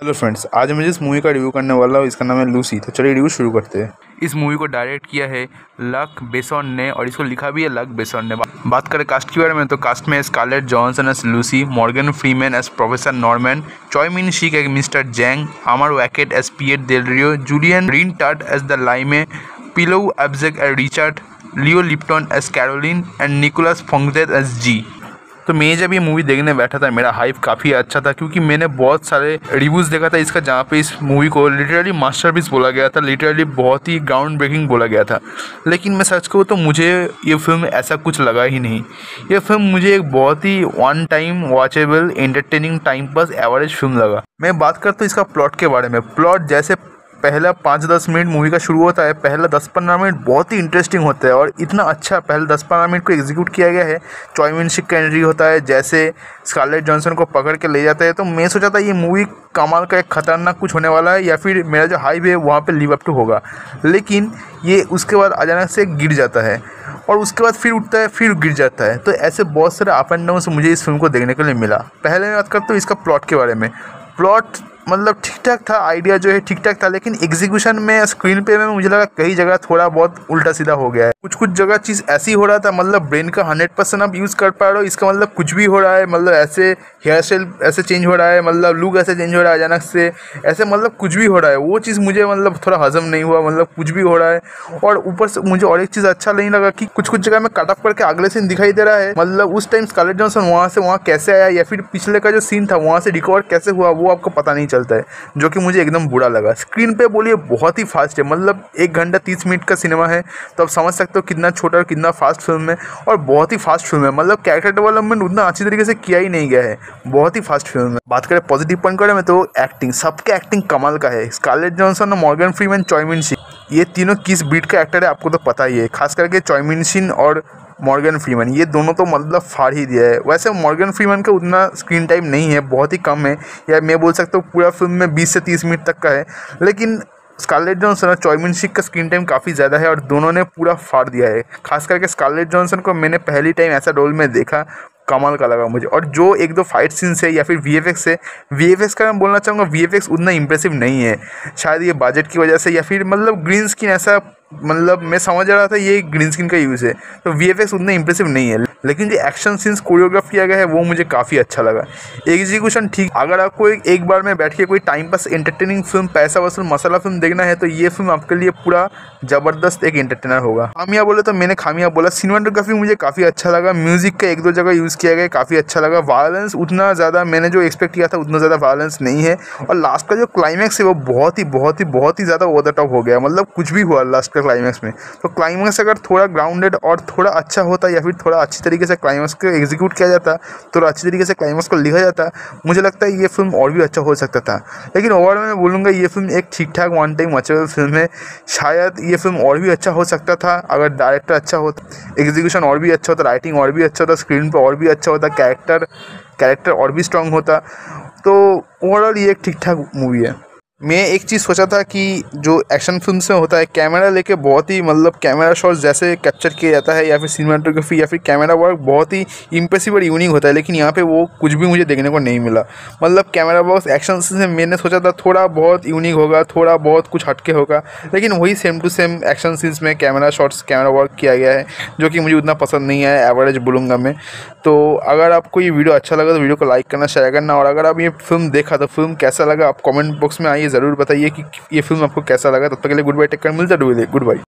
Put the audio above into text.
Hello friends आज मैं जिस मूवी का रिव्यू करने वाला हूँ, इसका नाम है लूसी तो चलिए रिव्यू शुरू करते हैं। इस मूवी को डायरेक्ट किया है लक बेसॉन ने और इसको लिखा भी है लक बेसॉन ने। बात करें कास्ट के बारे में तो कास्ट में Scarlett Johansson as Lucy Morgan Freeman as professor Norman Choi Min Sik as mister Jang Amr Waked as Pierre Del Rio Julian Rhind Tutt as the limey Pilou एब्जेक as Richard Leo Tipton as Caroline and Nicolas Phongpheth as Jii तो मैं जब ये movie देखने बैठा था, मेरा hype काफ़ी अच्छा था, क्योंकि मैंने बहुत सारे रिव्यूज़ देखा था इसका, जहाँ पे इस मूवी को लिटरली मास्टरपीस बोला गया था लिटरली बहुत ही ग्राउंड ब्रेकिंग बोला गया था। लेकिन मैं सच कहूँ तो मुझे ये फ़िल्म ऐसा कुछ लगा ही नहीं। ये फ़िल्म मुझे एक बहुत ही one time watchable entertaining time pass average film लगा। मैं बात करता हूँ इसका प्लॉट के बारे में। प्लॉट जैसे पहला पाँच दस मिनट मूवी का शुरू होता है, पहला दस पंद्रह मिनट बहुत ही इंटरेस्टिंग होता है और इतना अच्छा पहले दस पंद्रह मिनट को एग्जीक्यूट किया गया है। चॉयमिन शिक का एंट्री होता है, जैसे स्कारलेट जॉनसन को पकड़ के ले जाता है। तो मैं सोचा था ये मूवी कमाल का एक खतरनाक कुछ होने वाला है या फिर मेरा जो हाइव है वहाँ पर लिव अप टू होगा। लेकिन ये उसके बाद अचानक से गिर जाता है और उसके बाद फिर उठता है, फिर गिर जाता है। तो ऐसे बहुत सारे अप एंड डाउन मुझे इस फ़िल्म को देखने के लिए मिला। पहले मैं बात करता हूँ इसका प्लॉट के बारे में। प्लॉट मतलब ठीक ठाक था आइडिया जो है ठीक ठाक था, लेकिन एग्जीक्यूशन में स्क्रीन पे में मुझे लगा कई जगह थोड़ा बहुत उल्टा सीधा हो गया है। कुछ कुछ जगह चीज़ ऐसी हो रहा था मतलब ब्रेन का हंड्रेड परसेंट आप यूज़ कर पा रहे हो, इसका मतलब कुछ भी हो रहा है मतलब ऐसे हेयर स्टाइल ऐसे चेंज हो रहा है मतलब लुक ऐसे चेंज हो रहा है अचानक से, ऐसे मतलब कुछ भी हो रहा है। वो चीज़ मुझे मतलब थोड़ा हजम नहीं हुआ मतलब कुछ भी हो रहा है। और ऊपर से मुझे और एक चीज़ अच्छा नहीं लगा कि कुछ कुछ जगह में कट ऑफ़ करके अगले सीन दिखाई दे रहा है। मतलब उस टाइम स्कारलेट जॉनसन वहाँ से, वहाँ कैसे आया, या फिर पिछले का जो सीन था, वहाँ से रिकॉर्ड कैसे हुआ, वो आपको पता नहीं चलता है, जो कि मुझे एकदम बुरा लगा। स्क्रीन पे बोलिए बहुत ही फास्ट है मतलब एक घंटा तीस मिनट का सिनेमा है तो आप समझ सकते हो कितना छोटा और कितना फास्ट फ़िल्म है, और बहुत ही फास्ट फ़िल्म है। मतलब कैरेक्टर डेवलपमेंट उतना अच्छी तरीके से किया ही नहीं गया है, बहुत ही फास्ट फ़िल्म है। बात करें पॉजिटिव पॉइंट करें में तो एक्टिंग सबके एक्टिंग कमाल का है। स्कारलेट जॉनसन और Morgan Freeman Choi Min Sik ये तीनों किस बीट का एक्टर है आपको तो पता ही है, खास करके चॉयमिन सिंह और मॉर्गन फ्रीमैन ये दोनों तो मतलब फाड़ ही दिया है। वैसे मॉर्गन फ्रीमैन का उतना स्क्रीन टाइम नहीं है, बहुत ही कम है। या मैं बोल सकता हूँ पूरा फ़िल्म में 20 से 30 मिनट तक का है। लेकिन स्कारलेट जॉनसन और चॉयमिन शिक का स्क्रीन टाइम काफ़ी ज़्यादा है और दोनों ने पूरा फाड़ दिया है। खास करके स्कारलेट जॉनसन को मैंने पहली टाइम ऐसा रोल में देखा, कमाल का लगा मुझे। और जो एक दो फाइट सीन्स है या फिर वी एफ़ एक्स है वी एफ़ एक्स का मैं बोलना चाहूँगा वी एफ़ एक्स उतना इंप्रेसिव नहीं है। शायद ये बजट की वजह से या फिर मतलब ग्रीन स्क्रीन ऐसा मतलब मैं समझ रहा था ये ग्रीन स्क्रीन का यूज़ है। तो वी एफ़ उतना इंप्रेसिव नहीं है। लेकिन जो एक्शन सीन्स कोरियोग्राफ किया गया है वो मुझे काफ़ी अच्छा लगा। एग्जीक्यूशन ठीक अगर आपको एक, एक बार में बैठ के कोई टाइम पास एंटरटेनिंग फ़िल्म पैसा वसूल मसाला फ़िल्म देखना है तो ये फ़िल्म आपके लिए पूरा ज़बरदस्त एक एंटरटेनर होगा। खामिया बोले तो मैंने खामिया बोला। सिनेमाटोग्राफी मुझे काफ़ी अच्छा लगा। म्यूज़िक का एक दो जगह यूज़ किया गया काफ़ी अच्छा लगा। वायलेंस उतना ज़्यादा मैंने जो एक्सपेक्ट किया था उतना ज़्यादा वायलेंस नहीं है। और लास्ट का जो क्लाइमैक्स है वो बहुत ही बहुत ही बहुत ही ज़्यादा ओवर द टॉप हो गया। मतलब कुछ भी हुआ लास्ट का क्लाइमैक्स में। तो क्लाइमैक्स अगर थोड़ा ग्राउंडेड और थोड़ा अच्छा होता या फिर थोड़ा अच्छी तरीके से क्लाइमैक्स को एग्जीक्यूट किया जाता थोड़ा अच्छी तरीके से क्लाइमैक्स को लिखा जाता, मुझे लगता है ये फ़िल्म और भी अच्छा हो सकता था। लेकिन ओवरऑल मैं बोलूँगा ये फ़िल्म एक ठीक ठाक वन टाइम वॉचेबल फ़िल्म है। शायद ये फ़िल्म और भी अच्छा हो सकता था, अगर डायरेक्टर अच्छा होता एग्जीक्यूशन और भी अच्छा होता राइटिंग और भी अच्छा होता स्क्रीन पर और भी अच्छा होता कैरेक्टर कैरेक्टर और भी स्ट्रांग होता। तो ओवरऑल ये एक ठीक ठाक मूवी है। मैं एक चीज़ सोचा था कि जो एक्शन फ़िल्म में होता है कैमरा लेके बहुत ही मतलब कैमरा शॉट जैसे कैप्चर किया जाता है या फिर सिनेमाटोग्राफी या फिर कैमरा वर्क बहुत ही इम्प्रेसिव और यूनिक होता है, लेकिन यहाँ पे वो कुछ भी मुझे देखने को नहीं मिला। मतलब कैमरा बॉक्स एक्शन से मैंने सोचा था थोड़ा बहुत यूनिक होगा, थोड़ा बहुत कुछ हटके होगा, लेकिन वही same to same action scenes में कैमरा शॉट्स कैमरा वर्क किया गया है, जो कि मुझे उतना पसंद नहीं आया एवरेज बोलूँगा मैं। तो अगर आपको ये वीडियो अच्छा लगा तो वीडियो को लाइक करना शेयर करना, और अगर आप ये फ़िल्म देखा तो फ़िल्म कैसा लगा आप कॉमेंट बॉक्स में आइए ज़रूर बताइए कि ये फ़िल्म आपको कैसा लगा? तब तक के लिए गुड बाय टेक कर मिलता गुड बाई